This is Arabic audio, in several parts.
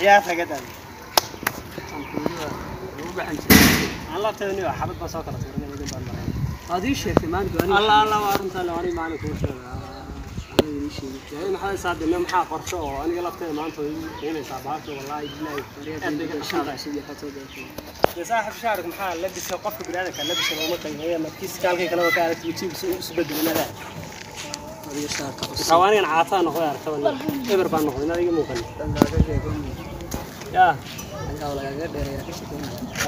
يا فقدان. Sheegtay maalinka aniga allah allah waa runta la wari maalin ku sheegay aniga ii sheegay yahay maxaa saadina maxaa qorsho oo aniga lafteeda maanta way keenaysaa baasha wallahi billahi aad bay ka shaqaysaa صاحب شعرك محل لبس قف بلادك لبس ومقي هي ما كيس كالكي كلام كانت يجيب سبد من هذا حوانين عاطان اخويا اركبنا ابر بان اخويا هذا sheegay يا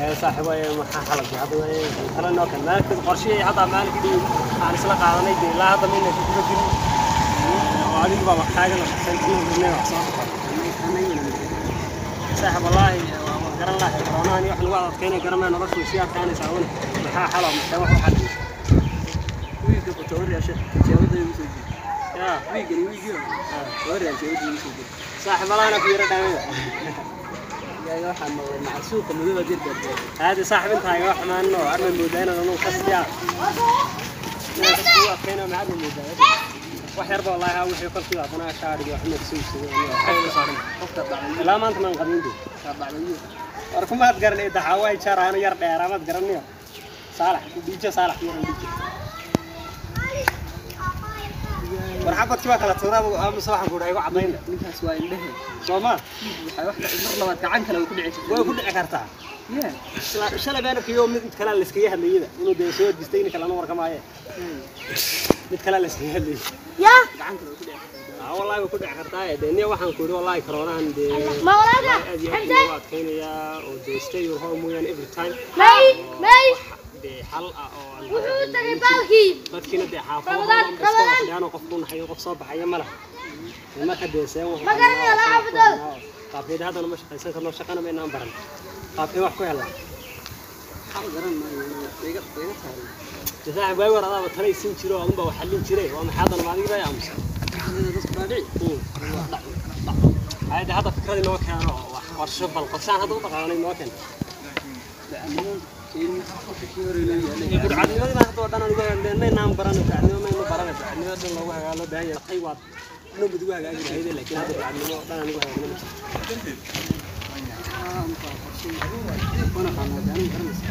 يا صاحب يا محا حلق هذا كلا نو كان مالك قرشي حتى مالك دي aan isla qaadanay dee ilaa hadda mayna ku guda jirin adigu baa maxtaagan santiin gudnay wax soo saaxib wallaahi waa garan lahay koronahan iyo wax lagu adadkeynay garanay noloshu sii adkaanaysaa un maxaa xalo maxaa wax u xalin wiilka qotooriyaasha jeebada igu soo jiray yaa wiilkani wiilkii qotooriyaa jeebada igu soo jiray saaxib madooba dir gardeer هذه صاحب انت يا رحمن انه أرمي المودين انه كسيا كسيا كاين مع المودين وحير والله ها وحي كل كذا أنا شاري وحنا qofka dhacay لا ما أنت من قديم دي وركم ما تقرن إذا حواي شهر أنا ير دير ما تقرني. صالح ديجا صالح ير ديجا مرحبا كيف كلا ترى ام صباح نقول ايغو عبين ninkaas waa indhehe سوما waxay wax dhacay mar labaad gacan kale way ku dhici way jirtay ku dhici kartaa yeah shalay baan arkay mid kale la iskaga hadlayada inuu dee soo distay in kale aan warkamaaye mid kale la iskaga hadlayay gacan kale way ku dhici jirtay aa wallahi way ku dhici kartaa dee niya waxaan ku yidhi wallahi koronahan dee مولانا aad iyo aad loogu adkeynayaa oo dee stay your home mooyaan every time ماي ماي dee xal ah oo wuxuu tagay baalkii dadkiina dee qof qof soo baxaya ma laha wax ma shaqaysan karno shaqana baran wax ku waay war adaaba talay siin jiro wax xallin waa maxaa bay aamusa baa dhici hayda hadda fikradii noo keeno wax qorsho bal qorshaan hadda u dhaqaanay noo keen dacanimo in qofka kii hore loo yaalay burcadnimadii baan hadda oo dhan anigu hagaagleen maynaan baran burcadnimo maynu barana burcadnimo dhan loogu hagaa loo baahan yahay qayb waad dhanba ugu hagaagi lahayde laakiin hadda burcadnimo dhan anigu hagaagna ma jirto wana qaanaa gaani garanaysa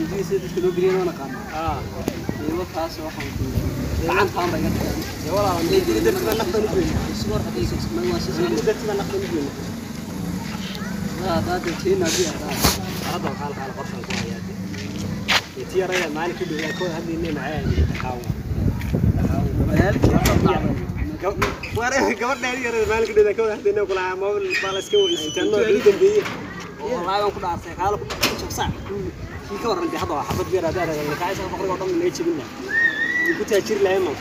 intii sida dadka loo geliyay wana qaanaa aa iyadoo taas waxaan ku gacantaan baa iga tagaan dee walaalan dee dee dadkiba naftan u geyna isgoor hadday kasmay waa sii dee dadkiba naftan u geyna daa daa deeteena qorshan ku hayaa dee tii yarayda maalin ku dhowaa kooda hadlaynay macaa taxaawo walaalkii waxaa dhacday gabadheedi yarada maalinka dhida ka wada hadlayna kula mobil baa la iska weysiitanno ugu dambeeye wallaahi waan ku dhaartay qaalo ku jabsaa kii ka warran dee hadda waa xabad beer hadaa ragal kaaysa boqorka oo dhan naga jebin lahaa way ku taajiri lahayn maan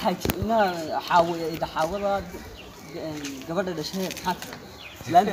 xaaji ina xaawiya ida xaawada gabadha dhashay maxaa islaanta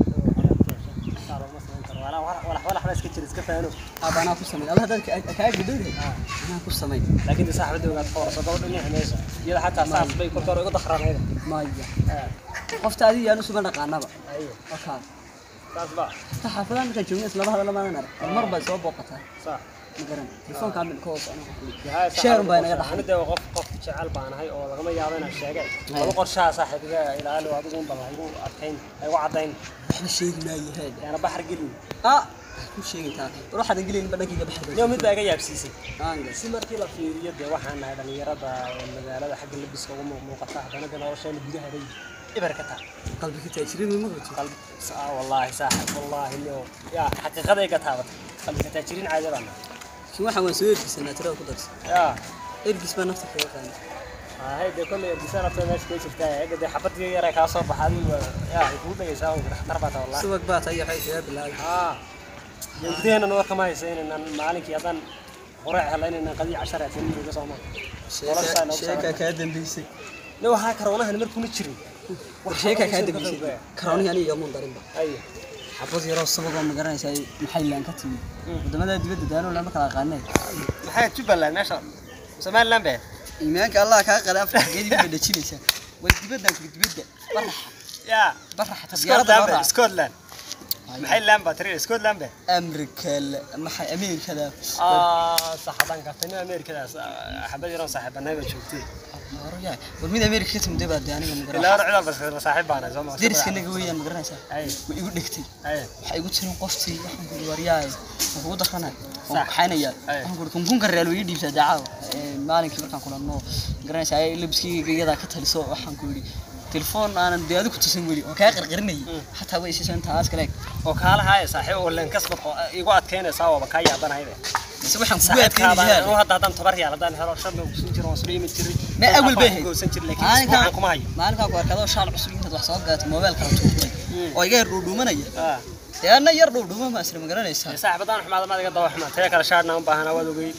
samayn kara saas qof wala wala wala iska jira iska faano aaba anaa ku samay alla haddaad kaa gudhowday anaa ku samay laakiin de saaxiibada ogaad ka warso gabadha dhinaca meesha iyada xataa saas bay kolka hore uga dakranayda maya qofta adiga yaanu sugan dhaqaanaba ayo wakaa saas ba ta xaafadaha markaan joogna islama hadalla maadan arag mar bay soo booqataa saa ma garan telefoonkaa mid ka hoos anaa ku fuli yahay Share baa inaga dhaxay. aniga qof qof jecel baan ahay oo lagama yaabo inaan sheegay wada qorshaha saaxiibiga ilaali oo adigu bal igu adkayn igu cadayn إحنا شيء ما يهين يا رب أحرق لي آه كل شيء انت روح آه، هذا قليل بدك يجيب حد يوم انت جاي بسيسي أنا سمر كيلو في يد وحنا هذا يرضى والمجال هذا حق اللبس هو مو مقطع أنا أنا شيء اللي بيها دي إبركتها. قلبك انت من مره قلب ساعة والله ساحة والله اليوم يا حق غدي قتابت قلبك انت 20 عاد أنا شو واحد وسوي في سنه ترى كدرس يا. ارجس بنفسك يا أخي. Nafta meesha ka jirtaa eega dee xabadii yare kaa soo baxay adigu yaa ay kugu dhagaysaa un khatar baa taa wallaahi subag baa tahay waxay kaga bilaabay haa gudaheena warka ma haysa inaan maalinkii haddaan qoraac hela inaan qadiya cashar aadsan jooga soomaa sheeka kaa dambeysay ne waxaa karoonahan markuuna jirin war sheeka kaa dambeysay karoonihii aniga igamuun darinba ay xabad yaroo sabagoo ma garanaysaa maxay laan ka timid wadamada dibadda daanoo lama kala aqaaneen maxay jubbaland meesha somaliland be iimaanka allah kaa qada afka xageedii ku dhadhajinaysaa waa dibaddan kuli dibadda baraxa ya baraxa محل لامبا تري اسكود لامبا أمريكا محل أمريكا ذا. آه صح عندك فين أمريكا ذا. حبيت يرون صاحب النبي شفتيه ورمين أمريكا كتم دبا داني يعني مقرا لا لا بس صاحب أنا زوم درس كنا قوي يا مقرا صح اي ويقول دكتي أي. حيقول شنو قفتي وحنقول ورياي وهو دخلنا. وحنا يا. وحنقول كم كم قرا لو يدي دعاء إيه، مالك مركان كنا نو قرا صح اي لبسكي قيادة كتلسو وحنقولي تلفون أنا بدي أدك تسمولي وكا غرغرني حتى هو يسوي أنت هاس كلك وكهال هاي صحيح. ولا نكسب يقعد كينة سوا بكاي عبنا هيدا. سوي حن سوي كينة هاي روح هذا تم تبرع على دان هرو شنو سنتر وسبي متر ما أول به سنتر لكن أنا كم ما أنا كم قارك هذا شارب سبي متر صار قات موبايل كم تقولي ويجي رودو من أيه أنا يردو دوما ما سلم قرنا إيش هذا؟ إيش هذا؟ ما ما تقدر ما تيا كلا شاد نام بحنا ودوبي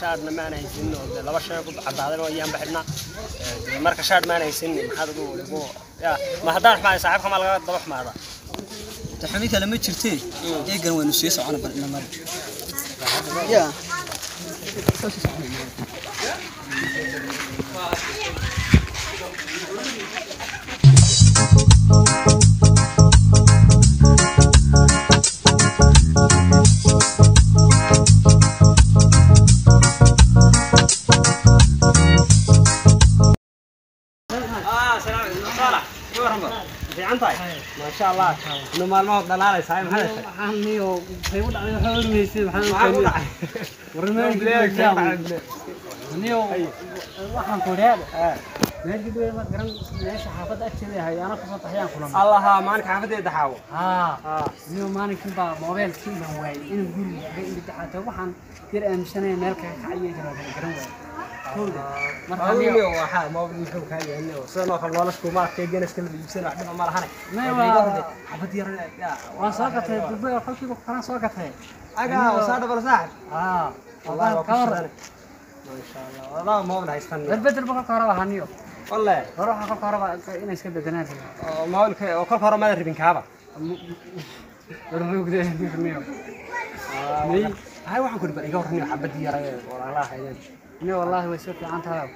شاد نما أنا يسين لو بس أنا كنت عبد هذا الأيام بحنا مركز شاد ما أنا يسين هذا دو دو يا ما هذا نحمة إيش هذا؟ ما تقدر ما هذا؟ تحميك لما تشرتي إيه قرن وين سويس وعنا بنا مر يا Thank you. Ma sha Allah inu maalmahood dhalaalaysaa maxaa heshay waxaaniyo waxay u dhacday waxaa ormaysay maxaa ku dhacay aniyo waxaan ku idhaahda meel gudweyn ma garan meesha xaafadda agteeda ahay ana kusoo taxyaan kulama allaha maalinka xaafadeeda xaawo haa ah aniyo maalinkii baa moobeelkii baan waayay inuu guriga kaga imid xataa waxaan yar aaminsanaya meel kaga kacayay kala kala garan waayay waxaa kaa kale wax dhiba ma xabad yar waan soo gatay soo gatay wasaa dhabal saaxib kolka hore ma rabin kaaba warmugdaniyo hay waxaan ku dhiba iga warramiyo xabad yar ee walaalaha haydeen ni wallaahi way soo fiican tahay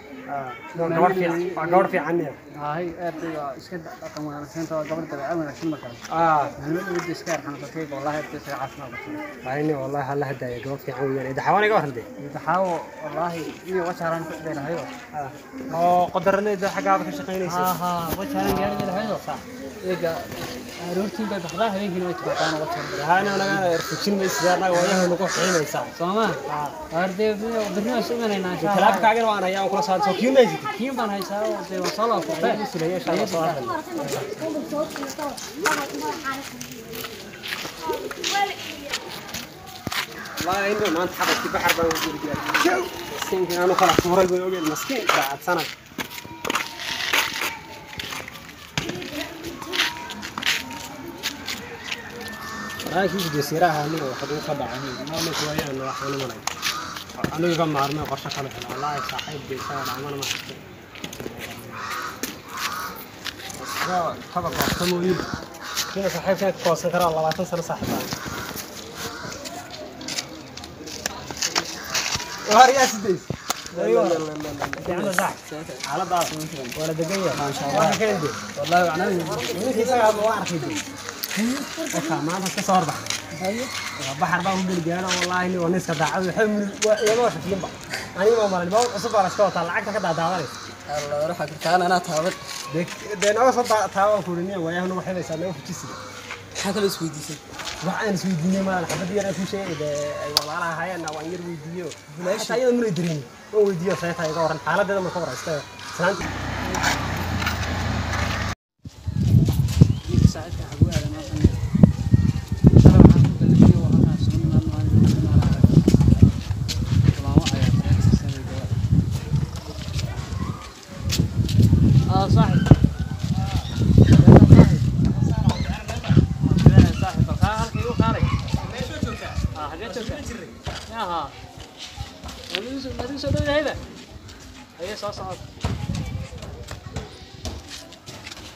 gabadh fiican waa gabadh fiican niyo hay aad bay waa iska dhaqan wanaagsantahay waa gabadh dabeecad wanaagsan ma kale ah maalmo dhawada iska arxanatay wallaahi aad bay iska caafimaad qabtay hayni wallahi alla hadaaya gabadh fiican weeyaan ida xawaan iga warrantay daxaawo wallaahi iyo wajaaraan ku dheerahayo oo qadaranayda xaggaaba ka shaqaynaysa haa haa wajaaraan gaari dheerahayo eega aroortiin bay baxdaa habeenkiina way timaadaan wajaaraan hayni anaga erfujin maysa anaga wayaha nagu xiinaysaa sooma ardee birni waan isu imanaynaa insha allah talaabkaagana waan hayaa kula soo soo kiimaysid kiin baan haysaa oo dee waan soo laafurtay silaya insha Allah soo hadal والله إنه ما أنت حبك بحر بان وجود جال مسكين كنا أنا خلاص مرة يقول يقول مسكين بعد سنة رايك يجي سيراها أنا وحدو خبع ما ما شوية أنا راح أنا مرة أنا يقام معرمة قرشة خلف والله صاحب بيسار عمل ما حسيت طبق وقتمو يد كنا صاحب كان كوسة ترى الله ما تنسى صاحب وهريا سديس أيوه انت عامل صح على بعض ولا دقيقه ما شاء الله كان دي والله أنا من كيف هذا ما اعرف يدي وكا ما انت كسر بحر أيوه بحر بقى هم بالجانا والله اني ونس كدا عاد حمل يلا شكلين بقى أنا ما مالي ما اصبر على سكوت لعقت كدا داوري alla ruuxa karkaan anaa taabad ديك دين أنا صدق تاوا كورني وياه انه وحده سنه في جسد maxaa kaloo isweydiisay waxaan isweydiinay maal xabad yar ku sheegay de ay walaalaha hayeen waan yar weydiiyo meesha ayada ma dirin oo weydiiyo sayta iga waran xaaladeeda ma ka waraysta salaanta آه صاحب صاحب صاحب halkii u qaaray yaha madigu soo dhowdahayba haye soo socod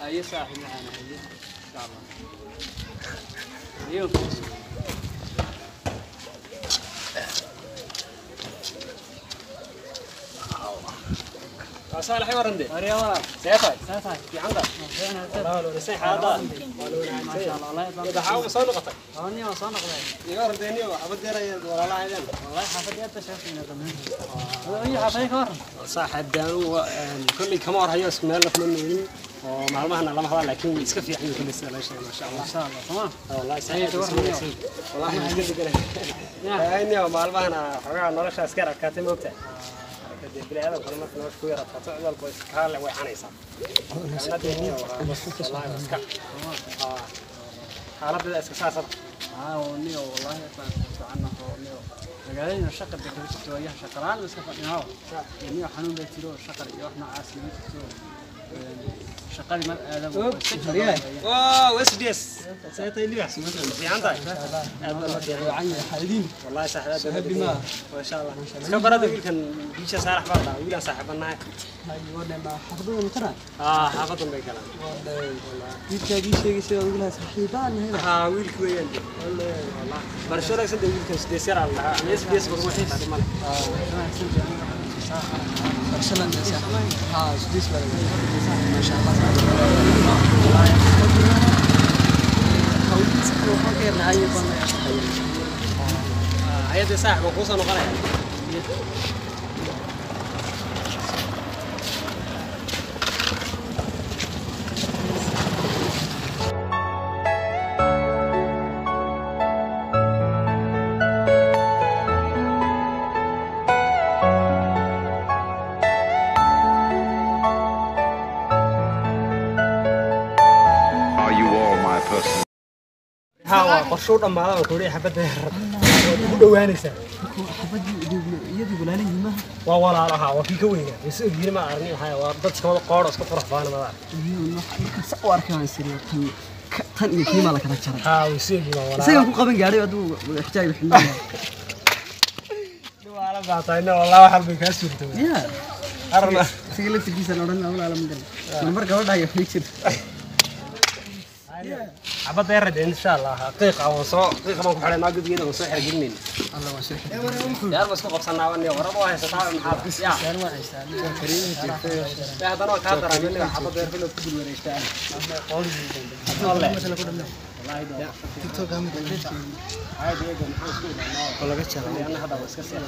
haye saaxib maxaana haye insha allah haye صالح ورندي Maria walaal سيفاي saasaay في عندك؟ والله لو نسي حاضر ما sha allah allah إذا حاول نقطة aqoonni waan soo noqday يورد دنيا وحبد دير ولا لا هذا wallahi xaafadii aad bashaafina dhammaan iyo xaafadii ka waran صاحب دانو كل كمار هي اسمه له من وين ومعلمها لما هذا لكن يسكف يعني كل سنة ما شاء الله. insha allah tamam والله أي سعيد والله. والله ما قد قال يا اني معلمها حقا نرش اسكر كاتم وقتها والله آه shaqa iyo wax noocaas laga jirto shaqadii mar aadan اوه ويس ديس سيتي لي بس في عندك. والله صح صاحبي ما ما شاء الله. برد يقول كان بيش صالح برضه ولا صاحبنا آه حافظهم بكلام ها ويل كوين والله والله برشلونة سد ويل كان سدي سير الله يس بيس بروح هذا مال هي دي صاحب وخصوصا وغلا Are ها قرشو dhamaada oo koriya xabada ugu dhawaanaysa waa walaalaha waa kii ka weynaa is ogyiin ma arni waxaa waa dad iska wada qoodho iska qurux badan mada tan iyo kiimaa la kala jaray haa way is ogyiin waa isagan walaala ku qaban gaadhay aduu xijaab xidhnaa walaala baatayna walaa wax walba kaa suurta ya arna isaga laftirkiisa la odhan walaala ma garan marmar gabadha ayaa fay jir xabada yarad insha allah qiiqa waan soo qiiqa baan ku xidhay maa gudgeeda waan soo xirgelinayna alla waa soo yaar baan isku qabsanaa wan waraba waa haysataa maxaa yaa xidhan waa haystaa yaa haddana waa kaa daraa meel xabada yar filood ku dul wareegtaa walle laga jaro ana hadda waa iska sii